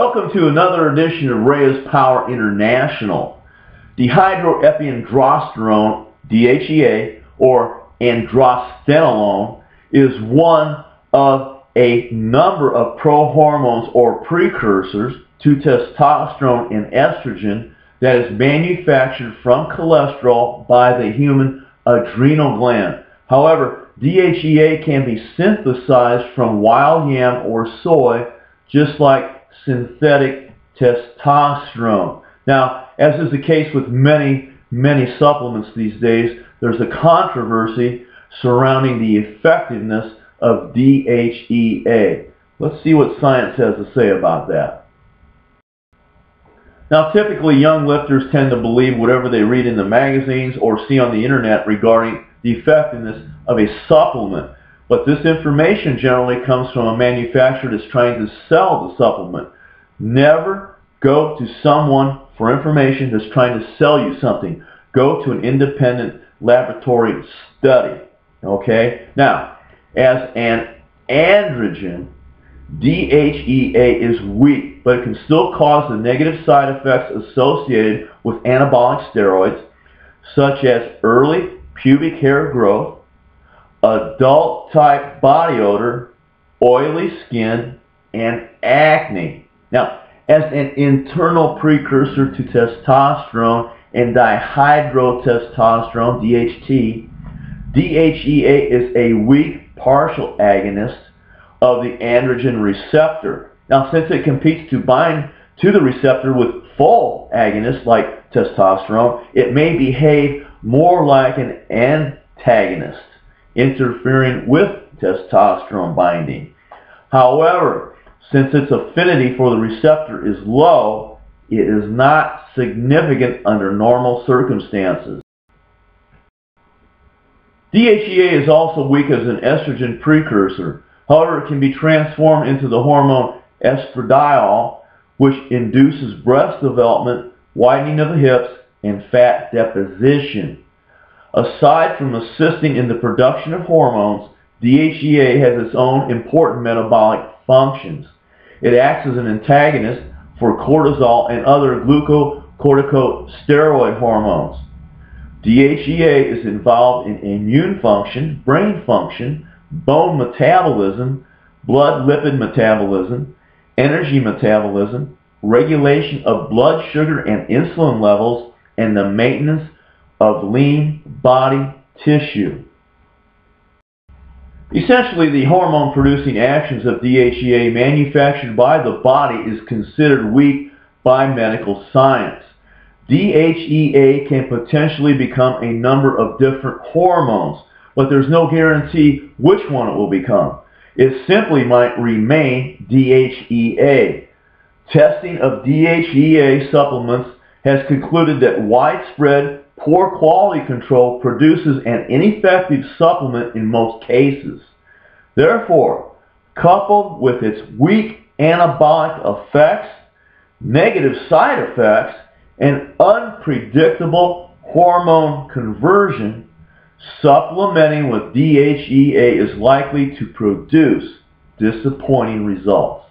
According to another edition of Raya's Power International, dehydroepiandrosterone, DHEA, or androstenolone, is one of a number of prohormones or precursors to testosterone and estrogen that is manufactured from cholesterol by the human adrenal gland. However, DHEA can be synthesized from wild yam or soy just like synthetic testosterone. Now, as is the case with many, many supplements these days, there's a controversy surrounding the effectiveness of DHEA. Let's see what science has to say about that. Now, typically young lifters tend to believe whatever they read in the magazines or see on the internet regarding the effectiveness of a supplement. But this information generally comes from a manufacturer that's trying to sell the supplement. Never go to someone for information that's trying to sell you something. Go to an independent laboratory study. Okay? Now, as an androgen, DHEA is weak, but it can still cause the negative side effects associated with anabolic steroids, such as early pubic hair growth, adult type body odor, oily skin, and acne. Now, as an internal precursor to testosterone and dihydrotestosterone, DHT, DHEA is a weak partial agonist of the androgen receptor. Now, since it competes to bind to the receptor with full agonists like testosterone, it may behave more like an antagonist, interfering with testosterone binding. However, since its affinity for the receptor is low, it is not significant under normal circumstances. DHEA is also weak as an estrogen precursor. However, it can be transformed into the hormone estradiol, which induces breast development, widening of the hips, and fat deposition. Aside from assisting in the production of hormones, DHEA has its own important metabolic functions. It acts as an antagonist for cortisol and other glucocorticosteroid hormones. DHEA is involved in immune function, brain function, bone metabolism, blood lipid metabolism, energy metabolism, regulation of blood sugar and insulin levels, and the maintenance of lean body tissue. Essentially, the hormone-producing actions of DHEA manufactured by the body is considered weak by medical science. DHEA can potentially become a number of different hormones, but there's no guarantee which one it will become. It simply might remain DHEA. Testing of DHEA supplements has concluded that widespread poor quality control produces an ineffective supplement in most cases. Therefore, coupled with its weak anabolic effects, negative side effects, and unpredictable hormone conversion, supplementing with DHEA is likely to produce disappointing results.